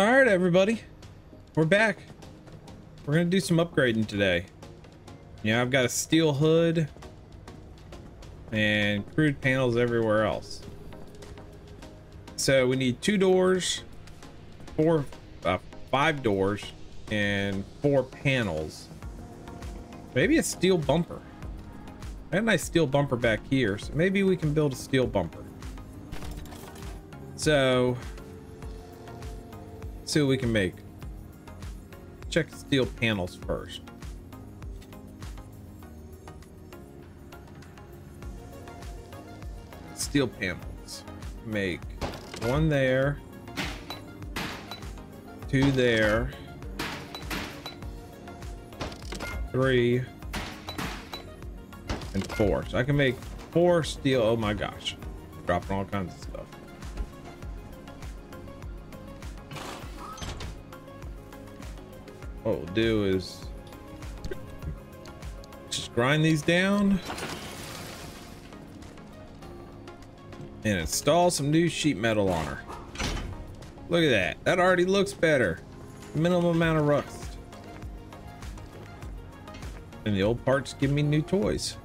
All right, everybody. We're back. We're going to do some upgrading today. Yeah, I've got a steel hood and crude panels everywhere else. So we need two doors, four, uh, five doors, and four panels. Maybe a steel bumper. I had a nice steel bumper back here, so maybe we can build a steel bumper. So, see what we can make. Check steel panels first. Steel panels. Make one there, two there, three, and four. So I can make four steel. Oh my gosh. Dropping all kinds of stuff. What we'll do is just grind these down and install some new sheet metal on her. Look at that. That already looks better. Minimum amount of rust. And the old parts give me new toys.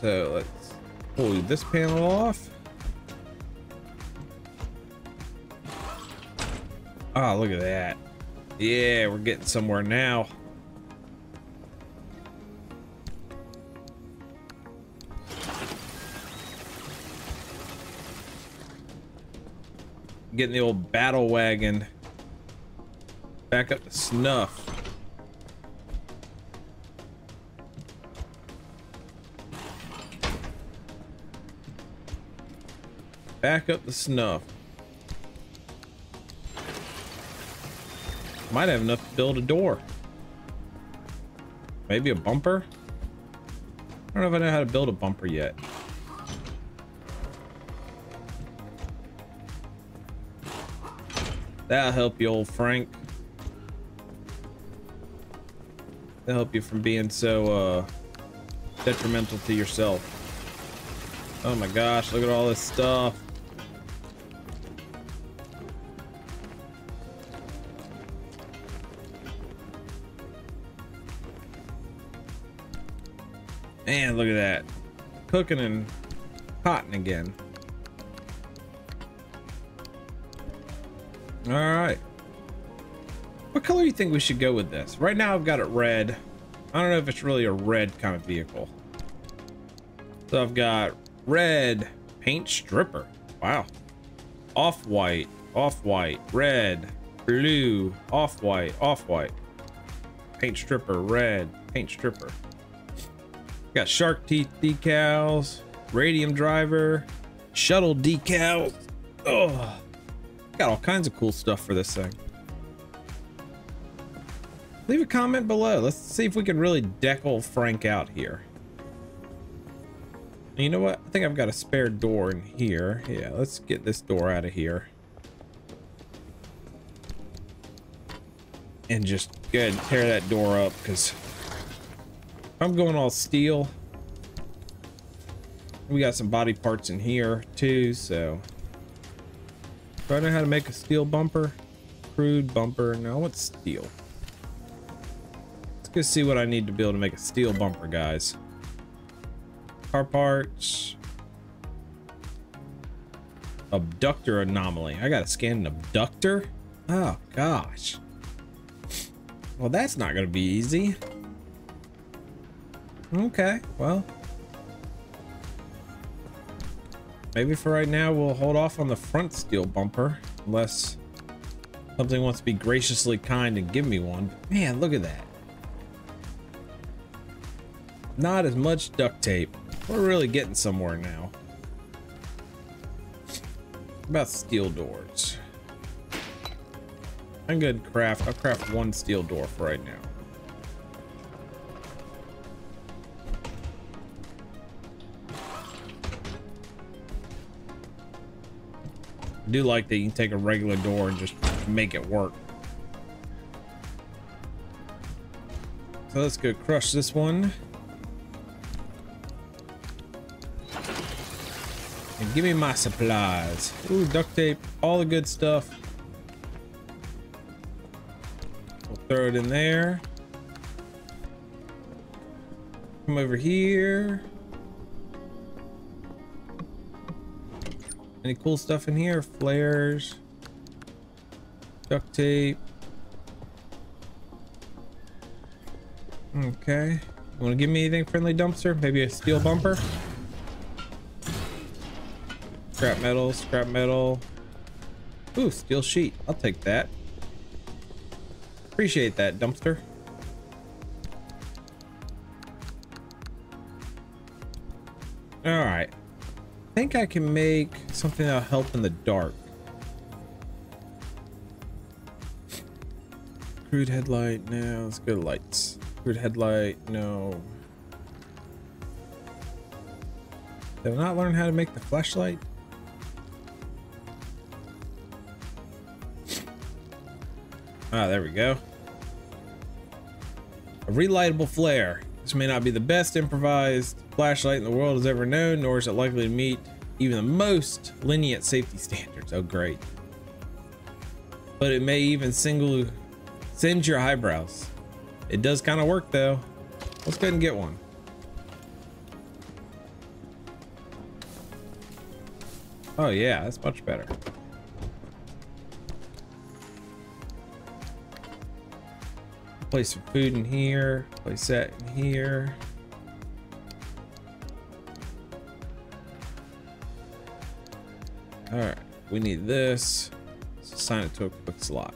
So let's pull this panel off. Oh, look at that. Yeah, we're getting somewhere now. Getting the old battle wagon back up to snuff. Back up the snuff. Might have enough to build a door. Maybe a bumper? I don't know if I know how to build a bumper yet. That'll help you, old Frank. That'll help you from being so uh, detrimental to yourself. Oh my gosh, look at all this stuff. Man, look at that. Cooking and potting again. All right. What color do you think we should go with this? Right now I've got it red. I don't know if it's really a red kind of vehicle. So I've got red paint stripper. Wow. Off-white, off-white, red, blue, off-white, off-white. Paint stripper, red, paint stripper. Got shark teeth decals, radium driver, shuttle decals. Oh, got all kinds of cool stuff for this thing. Leave a comment below. Let's see if we can really deck old Frank out here. And you know what? I think I've got a spare door in here. Yeah, let's get this door out of here. And just go ahead and tear that door up because I'm going all steel. We got some body parts in here too, so. Do I know how to make a steel bumper? Crude bumper. No, want steel. Let's go see what I need to be able to make a steel bumper, guys. Car parts. Abductor anomaly. I gotta scan an abductor? Oh, gosh. Well, that's not gonna be easy. Okay, well. Maybe for right now, we'll hold off on the front steel bumper. Unless something wants to be graciously kind and give me one. Man, look at that. Not as much duct tape. We're really getting somewhere now. About steel doors. I'm good craft. I'll craft one steel door for right now. I do like that you can take a regular door and just make it work. So let's go crush this one. and give me my supplies. Ooh, duct tape, all the good stuff. We'll throw it in there. Come over here. Any cool stuff in here? Flares, duct tape. Okay. You want to give me anything friendly dumpster? Maybe a steel bumper? Scrap metal, scrap metal. Ooh, steel sheet. I'll take that. Appreciate that, dumpster. All right. I think I can make something that'll help in the dark. Crude headlight. Now let's go to lights. Crude headlight. No. Did I not learn how to make the flashlight? Ah, there we go. A relightable flare. This may not be the best improvised flashlight in the world has ever known, nor is it likely to meet even the most lenient safety standards. Oh, great. But it may even single singe your eyebrows. It does kind of work though. Let's go ahead and get one. Oh yeah, that's much better. Place some food in here. Place that in here. All right, we need this. Let's assign it to a quick slot.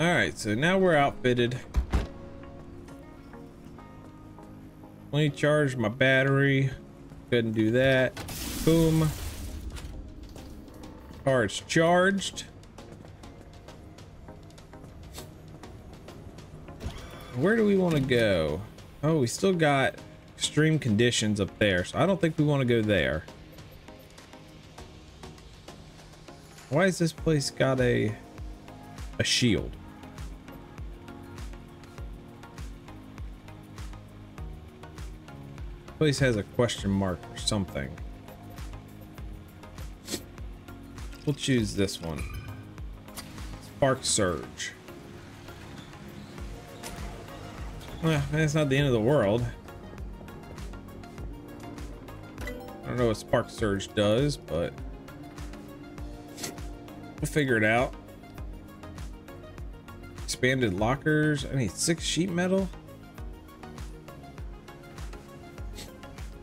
All right, so now we're outfitted. Let me charge my battery. And do that. Boom. Car's charged. Where do we want to go? Oh, we still got extreme conditions up there, so I don't think we want to go there. Why has this place got a a shield? Place has a question mark or something. We'll choose this one. Spark Surge. Well, it's not the end of the world. I don't know what Spark Surge does, but we'll figure it out. Expanded lockers. I need six sheet metal.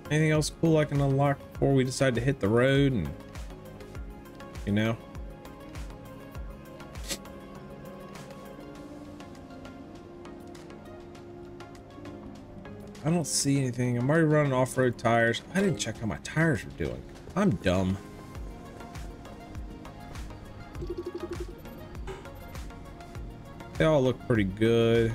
Anything else cool I can unlock before we decide to hit the road and you know? I don't see anything. I'm already running off-road tires. I didn't check how my tires were doing. I'm dumb. They all look pretty good.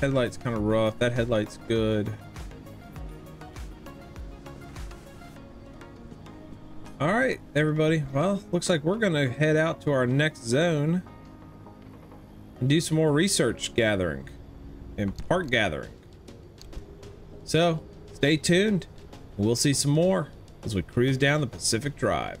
Headlight's kind of rough. That headlight's good. All right, everybody. Well, looks like we're going to head out to our next zone and do some more research gathering and part gathering. So stay tuned. We'll see some more as we cruise down the Pacific Drive.